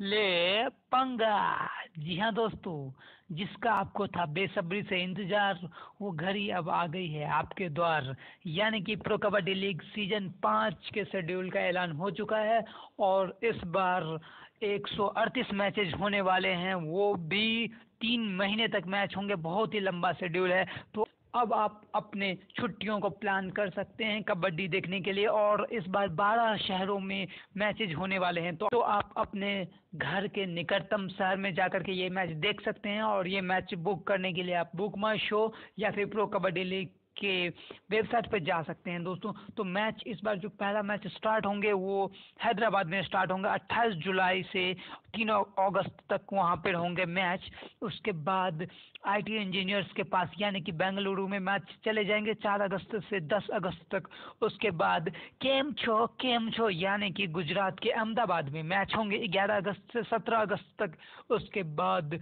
ले पंगा। जी हाँ दोस्तों, जिसका आपको था बेसब्री से इंतज़ार, वो घड़ी अब आ गई है आपके द्वार। यानी कि प्रो कबड्डी लीग सीज़न पाँच के शेड्यूल का ऐलान हो चुका है और इस बार 138 मैचेज होने वाले हैं। वो भी तीन महीने तक मैच होंगे, बहुत ही लंबा शेड्यूल है। तो अब आप अपने छुट्टियों को प्लान कर सकते हैं कबड्डी देखने के लिए और इस बार बारह शहरों में मैचेज होने वाले हैं। तो, तो आप अपने घर के निकटतम शहर में जाकर के ये मैच देख सकते हैं और ये मैच बुक करने के लिए आप बुक माई शो या फिर प्रो कबड्डी लीग के वेबसाइट पर जा सकते हैं दोस्तों। तो मैच इस बार जो पहला मैच स्टार्ट होंगे, वो हैदराबाद में स्टार्ट होंगे। 28 जुलाई से 3 अगस्त तक वहाँ पर होंगे मैच। उसके बाद आईटी इंजीनियर्स के पास, यानी कि बेंगलुरु में मैच चले जाएँगे 4 अगस्त से 10 अगस्त तक। उसके बाद केम छो केम छो यानी कि गुजरात के अहमदाबाद में मैच होंगे 11 अगस्त से 17 अगस्त तक। उसके बाद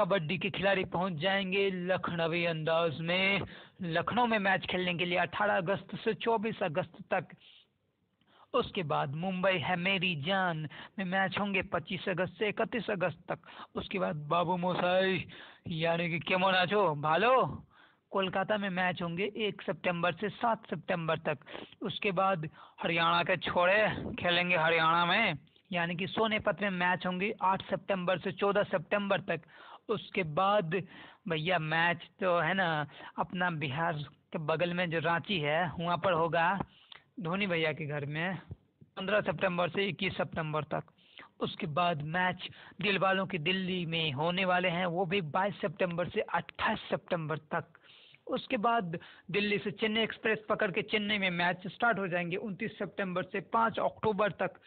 कबड्डी के खिलाड़ी पहुँच जाएँगे लखनवी अंदाज में। लखनऊ में मैच खेलने के लिए 18 अगस्त से 24 अगस्त तक। उसके बाद मुंबई है मेरी जान में मैच होंगे 25 अगस्त से 31 अगस्त तक। उसके बाद बाबू मोसाई, यानी कि केमो नाचो, भालो। कोलकाता में मैच होंगे एक सितंबर से सात सितंबर तक। उसके बाद हरियाणा के छोड़े, खेलेंगे हरियाणा में। यानी कि सोनेपत में मैच होंगे आठ सितंबर से चौदह सितंबर तक। उसके बाद भैया मैच तो है ना, अपना बिहार के बगल में जो रांची है, वहाँ पर होगा धोनी भैया के घर में, पंद्रह सितंबर से इक्कीस सितंबर तक। उसके बाद मैच दिल वालों की दिल्ली में होने वाले हैं, वो भी बाईस सितंबर से अट्ठाईस सितंबर तक। उसके बाद दिल्ली से चेन्नई एक्सप्रेस पकड़ के चेन्नई में मैच स्टार्ट हो जाएँगे उनतीस सितंबर से पाँच अक्टूबर तक।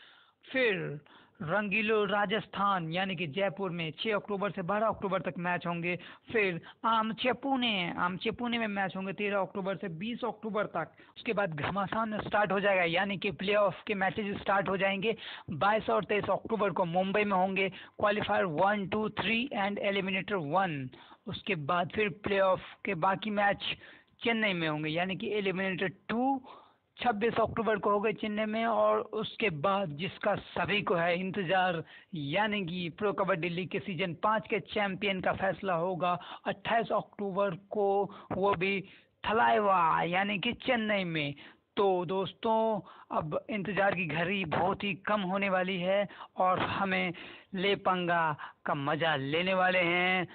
फिर रंगीलो राजस्थान, यानी कि जयपुर में 6 अक्टूबर से 12 अक्टूबर तक मैच होंगे। फिर आमचे पुणे आमचे पुणे में मैच होंगे 13 अक्टूबर से 20 अक्टूबर तक। उसके बाद घमासान स्टार्ट हो जाएगा, यानी कि प्ले ऑफ़ के मैचेज स्टार्ट हो जाएँगे। 22 और 23 अक्टूबर को मुंबई में होंगे qualifier one two three and eliminator one उसके बाद फिर प्ले के बाकी मैच चेन्नई में होंगे, यानी कि एलिमिनेटर टू छब्बीस अक्टूबर को हो गए चेन्नई में और उसके बाद जिसका सभी को है इंतज़ार, यानी कि प्रो कबड्डी लीग के सीज़न पाँच के चैंपियन का फैसला होगा। अट्ठाईस अक्टूबर को वो भी थलाइवा, यानी कि चेन्नई में। तो दोस्तों, अब इंतज़ार की घड़ी बहुत ही कम होने वाली है और हमें लेपंगा का मज़ा लेने वाले हैं।